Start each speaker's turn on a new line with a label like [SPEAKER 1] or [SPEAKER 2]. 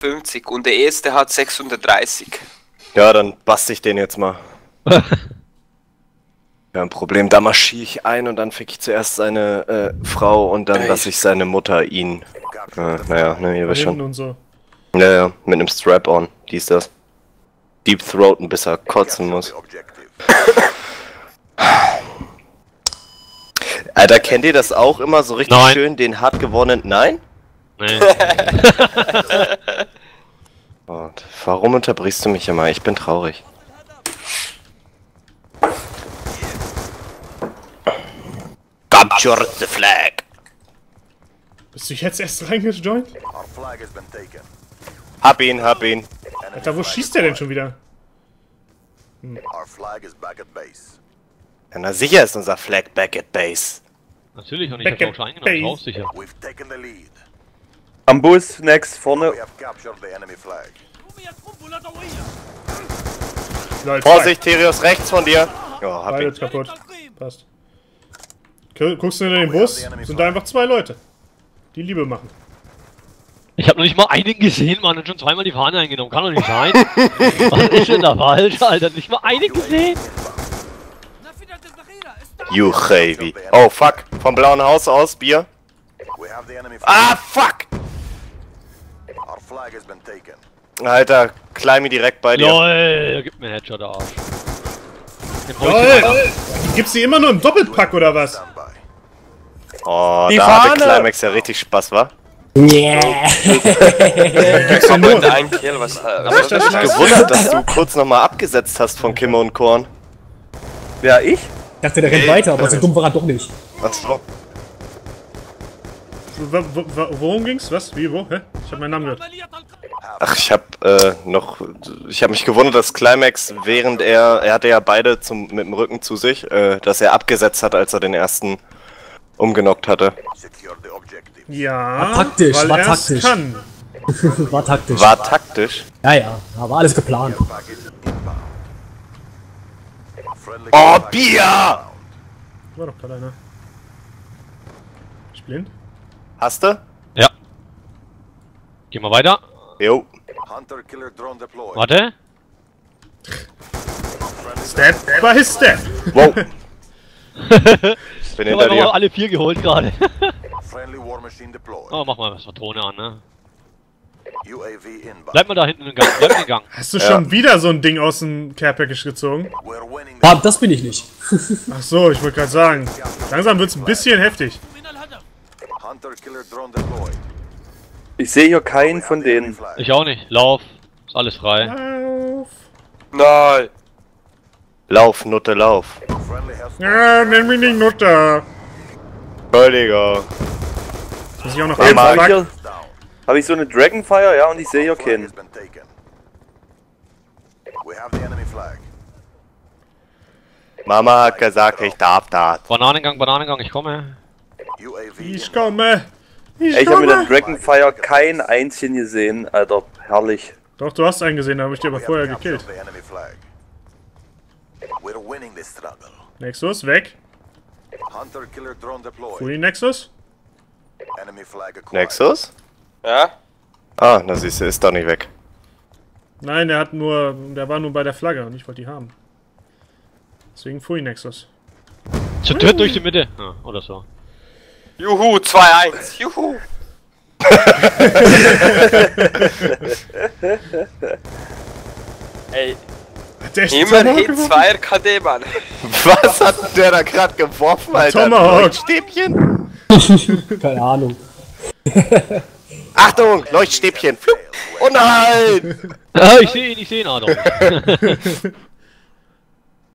[SPEAKER 1] 50 und der erste hat 630.
[SPEAKER 2] Ja, dann bastel ich den jetzt mal. Kein Problem, da marschiere ich ein und dann fick ich zuerst seine äh, Frau und dann lasse ich seine Mutter ihn. Äh, naja, ne, ihr wisst schon.
[SPEAKER 3] so.
[SPEAKER 2] Ja, ja, mit einem Strap-on. Die ist das. Deep Throaten, bis er kotzen muss. Alter, kennt ihr das auch immer so richtig
[SPEAKER 4] Nein.
[SPEAKER 2] schön, den hart gewonnenen? Nein?
[SPEAKER 4] Nee.
[SPEAKER 2] Warum unterbrichst du mich immer? Ich bin traurig. Capture the flag!
[SPEAKER 3] Bist du jetzt erst reingejoint?
[SPEAKER 5] Our flag has been taken.
[SPEAKER 2] Hab ihn, hab ihn.
[SPEAKER 3] Alter, wo schießt der denn schon wieder?
[SPEAKER 5] Our flag is back at base.
[SPEAKER 2] Ja, na sicher ist unser Flag back at base.
[SPEAKER 4] Natürlich, und ich hab's auch schon eingenommen, drauf sicher.
[SPEAKER 6] Am Bus, next, vorne.
[SPEAKER 3] Leute,
[SPEAKER 2] Vorsicht, Therios, rechts von dir. Ja, hab
[SPEAKER 3] Beide
[SPEAKER 2] ihn.
[SPEAKER 3] kaputt. Passt. Gu- Guckst du in den Bus? Sind da einfach zwei Leute. Die Liebe machen.
[SPEAKER 4] Ich hab noch nicht mal einen gesehen, Mann, und schon zweimal die Fahne eingenommen. Kann doch nicht sein. Was ist denn da falsch, Alter? Nicht mal einen gesehen?
[SPEAKER 2] You heavy. Oh fuck, vom blauen Haus aus, Bier.
[SPEAKER 5] We have the enemy flag.
[SPEAKER 2] Ah, fuck!
[SPEAKER 5] Our flag has been taken.
[SPEAKER 2] Alter, Kleimi direkt bei dir.
[SPEAKER 4] LOL, gib mir einen Headshot, der Arsch. Ich mal ab.
[SPEAKER 3] Gibt's die immer nur im Doppelpack oder was?
[SPEAKER 2] Oh,
[SPEAKER 6] Die
[SPEAKER 2] da hatte
[SPEAKER 6] Fahne!
[SPEAKER 2] Climax ja richtig Spaß, wa?
[SPEAKER 3] Gibt's ja nur.
[SPEAKER 1] Und ein Kill, was, äh, was
[SPEAKER 3] ich nice?
[SPEAKER 2] Gewundert, dass du kurz nochmal abgesetzt hast von Kimme und Korn.
[SPEAKER 6] Wer, ich?
[SPEAKER 7] Ich dachte, der rennt weiter, aber so dumm war er doch nicht.
[SPEAKER 3] Wo- Worum ging's? Was? Wie? Wo? Hä? Ich hab meinen Namen gehört.
[SPEAKER 2] Ach, ich hab äh, noch. Ich hab mich gewundert, dass Climax, während er. Er hatte ja beide zum, mit dem Rücken zu sich, äh, dass er abgesetzt hat, als er den ersten umgenockt hatte.
[SPEAKER 3] Ja,
[SPEAKER 7] War taktisch,
[SPEAKER 3] weil
[SPEAKER 7] war taktisch.
[SPEAKER 3] kann.
[SPEAKER 7] War taktisch.
[SPEAKER 2] War taktisch.
[SPEAKER 7] Ja, ja, aber alles geplant.
[SPEAKER 2] Oh, Bier!
[SPEAKER 3] War doch gerade einer. Ich blind?
[SPEAKER 2] Hast du?
[SPEAKER 4] Ja. Geh mal weiter.
[SPEAKER 2] Jo.
[SPEAKER 5] Hunter killer drone deployed.
[SPEAKER 4] Warte.
[SPEAKER 3] Step by Step.
[SPEAKER 2] Wow. Bin
[SPEAKER 4] Ich hab
[SPEAKER 2] hinter dir.
[SPEAKER 4] alle vier geholt gerade.
[SPEAKER 5] Friendly war machine deployed.
[SPEAKER 4] oh, mach mal was Patrone an, ne?
[SPEAKER 5] UAV inbound.
[SPEAKER 4] Bleib mal da hinten im Gang, bleib im Gang.
[SPEAKER 3] Hast du schon wieder so ein Ding aus dem Care Package gezogen?
[SPEAKER 7] Ah, das bin ich nicht.
[SPEAKER 3] Ach so, ich wollte gerade sagen. Langsam wird's ein bisschen heftig.
[SPEAKER 5] Hunter killer drone deployed.
[SPEAKER 6] Ich sehe hier keinen von denen.
[SPEAKER 4] Ich auch nicht. Lauf. Ist alles frei.
[SPEAKER 3] Auf.
[SPEAKER 1] Nein!
[SPEAKER 2] Lauf, Nutte, lauf.
[SPEAKER 3] Ja, nenn mich nicht Nutter.
[SPEAKER 2] Entschuldigung.
[SPEAKER 3] Muss ich auch noch
[SPEAKER 2] Mama,
[SPEAKER 3] einen
[SPEAKER 6] Hab ich, so eine Dragonfire? Ja, und ich sehe hier keinen.
[SPEAKER 2] Mama hat gesagt, ich darf das.
[SPEAKER 4] Bananengang, Bananengang, ich komme.
[SPEAKER 5] UAV
[SPEAKER 3] Ich komme. Ich
[SPEAKER 6] Ey, ich habe mit der. Dragonfire kein einzigen gesehen, Alter. Herrlich.
[SPEAKER 3] Doch, du hast einen gesehen, da habe ich dir aber
[SPEAKER 5] We
[SPEAKER 3] vorher gekillt. Nexus, weg.
[SPEAKER 5] Hunter killer drone deployed.
[SPEAKER 3] Fully Nexus.
[SPEAKER 5] Enemy flag acquired.
[SPEAKER 2] Nexus?
[SPEAKER 1] Ja?
[SPEAKER 2] Ah, na siehst du, ist doch nicht weg.
[SPEAKER 3] Nein, der hat nur, der war nur bei der Flagge und ich wollte die haben. Deswegen Fully Nexus.
[SPEAKER 4] Zu dritt durch die Mitte. Ja, oder so.
[SPEAKER 1] Juhu, 2-1. Juhu! Ey,
[SPEAKER 3] Tomahawk geworfen?
[SPEAKER 1] 2 RKD, Mann.
[SPEAKER 2] Was hat der da gerade geworfen, Alter?
[SPEAKER 3] Tomahawk.
[SPEAKER 2] Leuchtstäbchen?
[SPEAKER 7] Keine Ahnung.
[SPEAKER 2] Achtung, Leuchtstäbchen. Flug. Oh nein!
[SPEAKER 4] Ah, ich sehe ihn, ich sehe ihn, Adam.